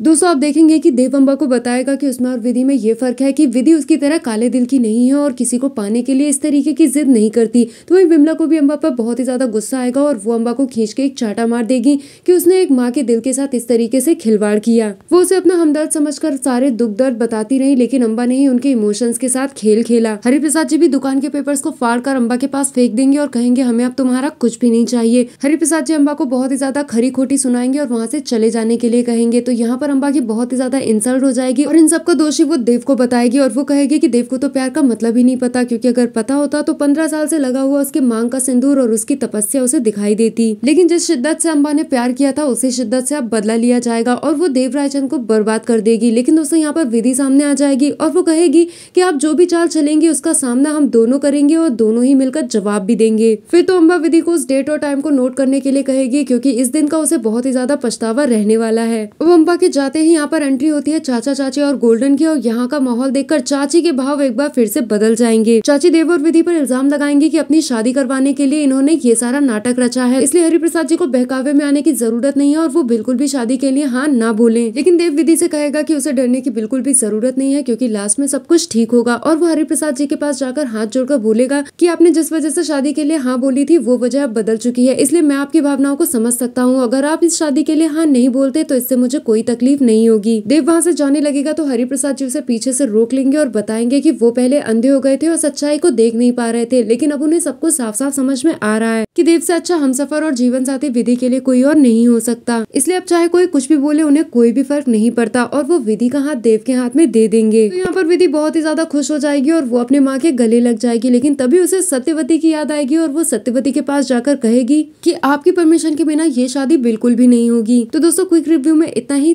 दोस्तों आप देखेंगे कि देव अम्बा को बताएगा कि उसमें और विधि में ये फ़र्क है कि विधि उसकी तरह काले दिल की नहीं है और किसी को पाने के लिए इस तरीके की जिद नहीं करती। तो वही विमला को भी अम्बा पर बहुत ही ज़्यादा गुस्सा आएगा और वो अम्बा को खींच के एक चाटा मार देगी कि उसने एक माँ के दिल के साथ इस तरीके से खिलवाड़ किया। वो उसे अपना हमदर्द समझकर सारे दुख दर्द बताती रही, लेकिन अम्बा ने ही उनके इमोशंस के साथ खेल खेला। हरिप्रसाद जी भी दुकान के पेपर्स को फाड़ कर अम्बा के पास फेंक देंगे और कहेंगे, हमें अब तुम्हारा कुछ भी नहीं चाहिए। हरिप्रसाद जी अम्बा को बहुत ही ज़्यादा खरी खोटी सुनाएँगे और वहाँ से चले जाने के लिए कहेंगे। तो यहाँ पर अम्बा की बहुत ही ज़्यादा इंसल्ट हो जाएगी और इन सबका दोषी वो देव को बताएगी और वो कहेगी कि देव को तो प्यार का मतलब ही नहीं पता, क्योंकि अगर पता होता तो पंद्रह साल से लगा हुआ उसके मांग का सिंदूर और उसकी तपस्या उसे दिखाई देती। लेकिन जिस शिद्दत से अम्बा ने प्यार किया था, उसी शिद्दत से अब बदला लिया जाएगा और वो देव रायचंद को बर्बाद कर देगी, लेकिन दोस्तों यहाँ पर विधि सामने आ जाएगी और वो कहेगी कि आप जो भी चाल चलेंगे, उसका सामना हम दोनों करेंगे और दोनों ही मिलकर जवाब भी देंगे। फिर तो अम्बा विधि को उस डेट और टाइम को नोट करने के लिए कहेगी, क्योंकि इस दिन का उसे बहुत ही ज़्यादा पछतावा रहने वाला है। वो अम्बा के जाते ही यहाँ पर एंट्री होती है चाचा चाची और गोल्डन की और यहाँ का माहौल देखकर चाची के भाव एक बार फिर से बदल जाएँगे। चाची देव और विधि पर इल्ज़ाम लगाएँगे कि अपनी शादी करवाने के लिए इन्होंने ये सारा नाटक रचा है। इसलिए हरिप्रसाद जी को बहकावे में आने की ज़रूरत नहीं है और वो बिल्कुल भी शादी के लिए हाँ ना बोले। लेकिन देव विधि से कहेगा की उसे डरने की बिल्कुल भी ज़रूरत नहीं है क्यूँकी लास्ट में सब कुछ ठीक होगा और वो हरिप्रसाद जी के पास जाकर हाथ जोड़कर बोलेगा की आपने जिस वजह से शादी के लिए हाँ बोली थी, वो वजह अब बदल चुकी है। इसलिए मैं आपकी भावनाओं को समझ सकता हूँ। अगर आप इस शादी के लिए हाँ नहीं बोलते तो इससे मुझे कोई तकलीफ़ नहीं होगी। देव वहाँ से जाने लगेगा तो हरिप्रसाद जी उसे पीछे से रोक लेंगे और बताएँगे कि वो पहले अंधे हो गए थे और सच्चाई को देख नहीं पा रहे थे, लेकिन अब उन्हें सबको साफ़ साफ़ समझ में आ रहा है कि देव से अच्छा हम सफ़र और जीवन साथी विधि के लिए कोई और नहीं हो सकता। इसलिए अब चाहे कोई कुछ भी बोले, उन्हें कोई भी फ़र्क नहीं पड़ता और वो विधि का हाथ देव के हाथ में दे देंगे। तो यहाँ पर विधि बहुत ही ज़्यादा खुश हो जाएगी और वो अपने माँ के गले लग जाएगी, लेकिन तभी उसे सत्यवती की याद आएगी और वो सत्यवती के पास जाकर कहेगी की आपकी परमिशन के बिना ये शादी बिल्कुल भी नहीं होगी। तो दोस्तों, क्विक रिव्यू में इतना ही।